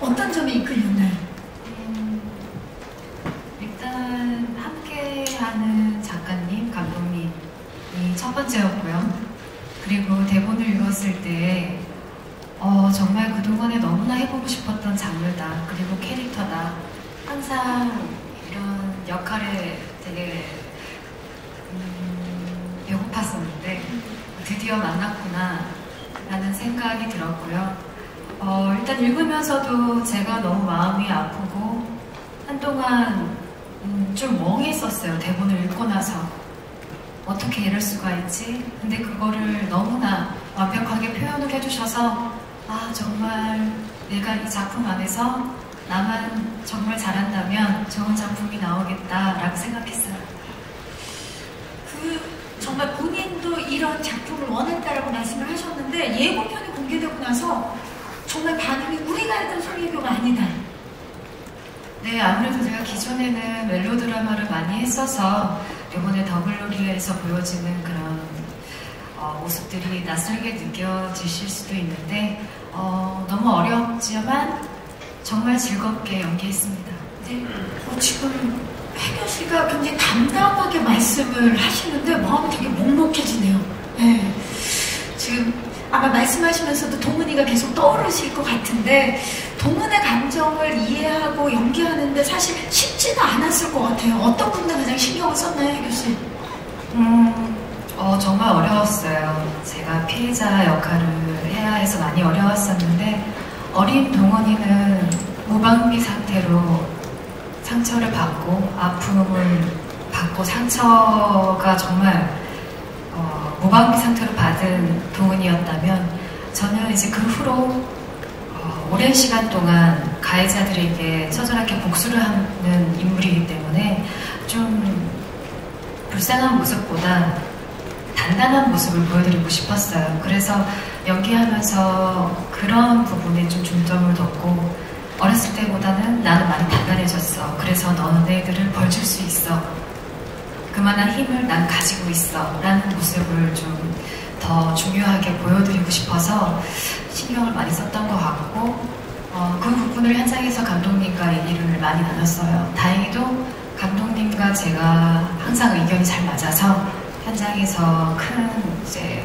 어떤 점이 이끌렸나요? 음, 일단 함께하는 작가님, 감독님이 첫 번째였고요. 그리고 대본을 읽었을 때 어, 정말 그동안에 너무나 해보고 싶었던 장르다. 그리고 캐릭터다. 항상 이런 역할에 되게 음, 배고팠었는데 드디어 만났구나 라는 생각이 들었고요. 어, 일단 읽으면서도 제가 너무 마음이 아프고 한동안 음, 좀 멍했었어요. 대본을 읽고 나서. 어떻게 이럴 수가 있지? 근데 그거를 너무나 완벽하게 표현을 해주셔서 아 정말 내가 이 작품 안에서 나만 정말 잘한다면 좋은 작품이 나오겠다라고 생각했어요. 그 정말 본인도 이런 작품을 원했다라고 말씀을 하셨는데 예고편이 공개되고 나서 정말 반응이 우리가 알던 송혜교가 아니다. 네, 아무래도 제가 기존에는 멜로드라마를 많이 했어서 이번에 더블로리에서 보여지는 그런 어, 모습들이 낯설게 느껴지실 수도 있는데 어, 너무 어렵지만 정말 즐겁게 연기했습니다. 네, 어, 지금 혜교 씨가 굉장히 담담하게 말씀을 하시는데 마음이 되게 먹먹해지네요. 네. 지금 아마 말씀하시면서도 동은이가 계속 떠오르실 것 같은데 동은의 감정을 이해하고 연기하는데 사실 쉽지는 않았을 것 같아요. 어떤 부분에 가장 신경을 썼나요, 씨? 음, 어, 정말 어려웠어요. 제가 피해자 역할을 해야 해서 많이 어려웠었는데 어린 동원이는 무방비 상태로 상처를 받고 아픔을 받고 상처가 정말 어, 무방비 상태로 받은 동은이었다면 저는 이제 그 후로 어, 오랜 시간 동안 가해자들에게 처절하게 복수를 하는 인물이기 때문에 좀 불쌍한 모습보다 단단한 모습을 보여드리고 싶었어요. 그래서 연기하면서 그런 부분에 좀 중점을 뒀고 어렸을 때보다는 나는 많이 단단해졌어. 그래서 너네들을 벌줄 수 있어. 그만한 힘을 난 가지고 있어. 라는 모습을 좀 더 중요하게 보여드리고 싶어서 신경을 많이 썼던 것 같고 어, 그 부분을 현장에서 감독님과 얘기를 많이 나눴어요. 다행히도 감독님과 제가 항상 의견이 잘 맞아서 현장에서 큰 이제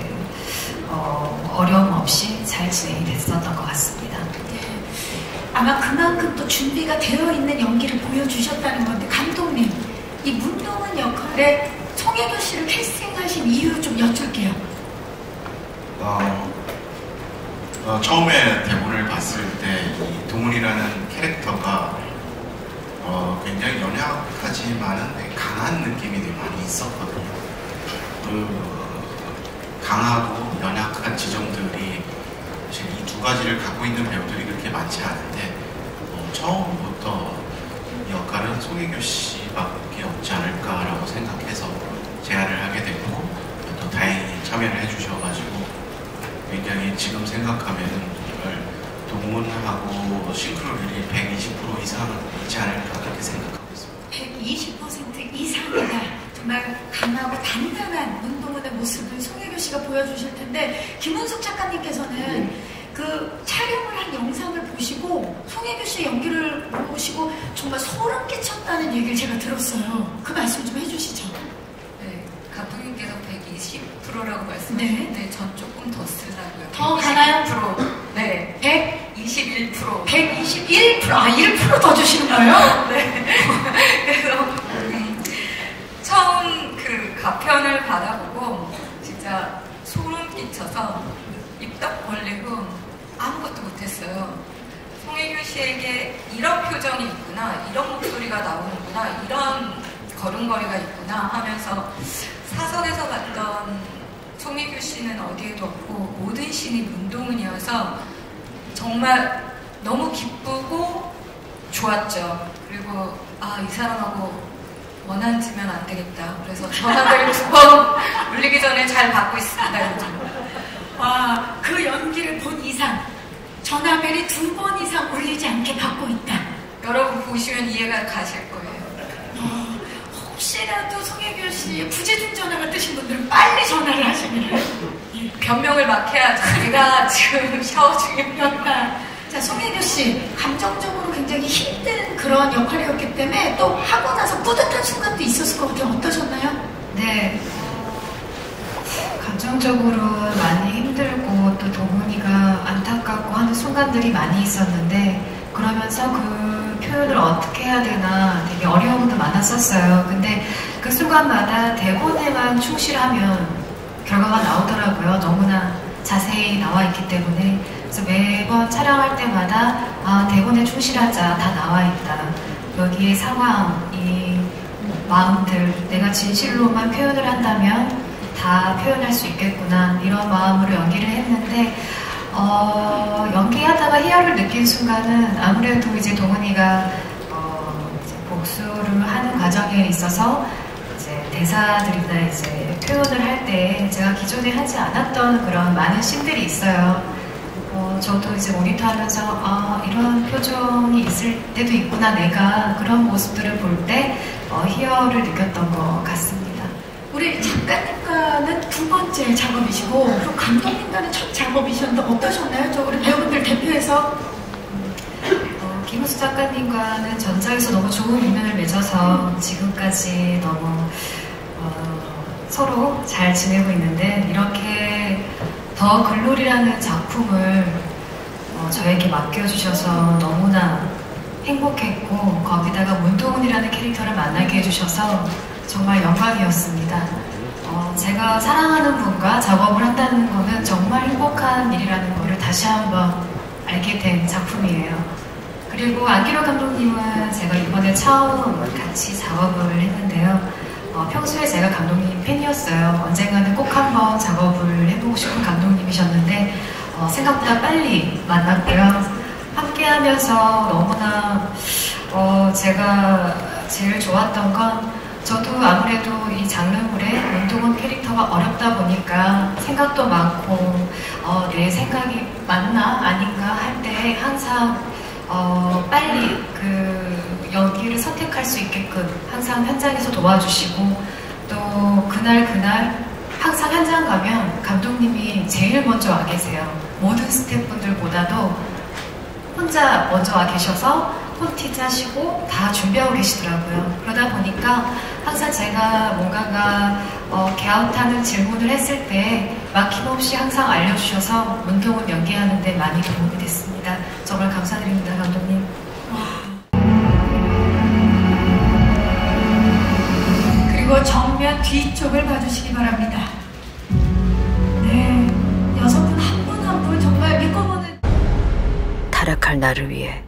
어, 어려움 없이 잘 진행이 됐었던 것 같습니다. 아마 그만큼 또 준비가 되어 있는 연기를 보여주셨다는 건데 이 문동은 역할에 송혜교 씨를 캐스팅하신 이유 좀 여쭐게요. 어, 어, 처음에 대본을 봤을 때 이 동훈이라는 캐릭터가 어, 굉장히 연약하지만은 되게 강한 느낌이 많이 있었거든요. 그 강하고 연약한 지점들이 사실 이 두 가지를 갖고 있는 배우들이 그렇게 많지 않은데 어, 처음부터 이 역할은 송혜교 씨밖에 없지 않을까라고 생각해서 제안을 하게 됐고 또 다행히 참여를 해주셔가지고 굉장히 지금 생각하면 정말 동문하고 싱크로율이 120% 이상이지 않을까 그렇게 생각하고 있습니다. 120% 이상이다. 정말 강하고 단단한 문동은의 모습을 송혜교 씨가 보여주실 텐데 김은숙 작가님께서는 그 촬영을 한 영상을 보시고 송혜교 씨의 연기를 보시고 정말 소름 끼쳤다는 얘기를 제가 들었어요. 그 말씀 좀 해주시죠. 네, 감독님께서 120%라고 말씀하셨는데 전 조금 더 쓰려고요. 더 가나요? 120%. 네, 121%. 121%. 아, 1%더 주시는 거예요? 네. 그래서 음, 처음 그 가편을 받아보고 진짜 소름 끼쳐서 입덕 벌리고 아무것도 못했어요. 송혜교 씨에게 이런 표정이 있구나, 이런 목소리가 나오는구나, 이런 걸음걸이가 있구나 하면서 사석에서 봤던 송혜교 씨는 어디에도 없고 모든 신이 문동은이어서 정말 너무 기쁘고 좋았죠. 그리고 아 이 사람하고 원한 지면 안 되겠다. 그래서 전화를 두번 울리기 전에 잘 받고 있습니다. 와, 그 연기를 본 이상 전화벨이 두 번 이상 울리지 않게 받고 있다. 여러분 보시면 이해가 가실 거예요. 어, 혹시라도 송혜교 씨 부재중 전화가 뜨신 분들은 빨리 전화를 하시기를. 변명을 막 해야죠. 제가 지금 샤워 중이었다. 자, 송혜교 씨, 감정적으로 굉장히 힘든 그런 역할이었기 때문에 또 하고 나서 뿌듯한 순간도 있었을 것 같아요. 어떠셨나요? 네. 감정적으로 많이 힘들고 또 동훈이가 안타깝고 하는 순간들이 많이 있었는데 그러면서 그 표현을 어떻게 해야 되나 되게 어려움도 많았었어요. 근데 그 순간마다 대본에만 충실하면 결과가 나오더라고요. 너무나 자세히 나와 있기 때문에 그래서 매번 촬영할 때마다 아 대본에 충실하자 다 나와 있다. 여기에 상황, 이 마음들 내가 진실로만 표현을 한다면 다 표현할 수 있겠구나 이런 마음으로 연기를 했는데 어, 연기하다가 희열을 느낀 순간은 아무래도 이제 동훈이가 어, 이제 복수를 하는 과정에 있어서 이제 대사들이나 이제 표현을 할 때 제가 기존에 하지 않았던 그런 많은 씬들이 있어요. 어, 저도 이제 모니터하면서 아, 이런 표정이 있을 때도 있구나 내가 그런 모습들을 볼때 어, 희열을 느꼈던 것 같습니다. 우리 작가님과는 두 번째 작업이시고 그리고 감독님과는 첫 작업이셨는데 어떠셨나요? 저 우리 배우분들 대표해서 어, 김우수 작가님과는 전작에서 너무 좋은 인연을 맺어서 지금까지 너무 어, 서로 잘 지내고 있는데 이렇게 더 글로리라는 작품을 어, 저에게 맡겨주셔서 너무나 행복했고 거기다가 문동훈이라는 캐릭터를 만나게 해주셔서 정말 영광이었습니다. 어, 제가 사랑하는 분과 작업을 한다는 거는 정말 행복한 일이라는 것을 다시 한번 알게 된 작품이에요. 그리고 안기로 감독님은 제가 이번에 처음 같이 작업을 했는데요. 어, 평소에 제가 감독님 팬이었어요. 언젠가는 꼭 한번 작업을 해보고 싶은 감독님이셨는데 어, 생각보다 빨리 만났고요. 함께 하면서 너무나 어, 제가 제일 좋았던 건 저도 아무래도 이 장르물의 문동훈 캐릭터가 어렵다 보니까 생각도 많고 어, 내 생각이 맞나 아닌가 할 때 항상 어, 빨리 그 연기를 선택할 수 있게끔 항상 현장에서 도와주시고 또 그날 그날 항상 현장 가면 제일 먼저 와 계세요. 모든 스태프분들보다도 혼자 먼저 와 계셔서 콘티 짜시고 다 준비하고 계시더라고요. 그러다 보니까 항상 제가 뭔가가 어, 갸웃하는 질문을 했을 때 막힘없이 항상 알려주셔서 문동훈 연기하는데 많이 도움이 됐습니다. 정말 감사드립니다, 감독님. 그리고 정면 뒤쪽을 봐주시기 바랍니다. 나를 위해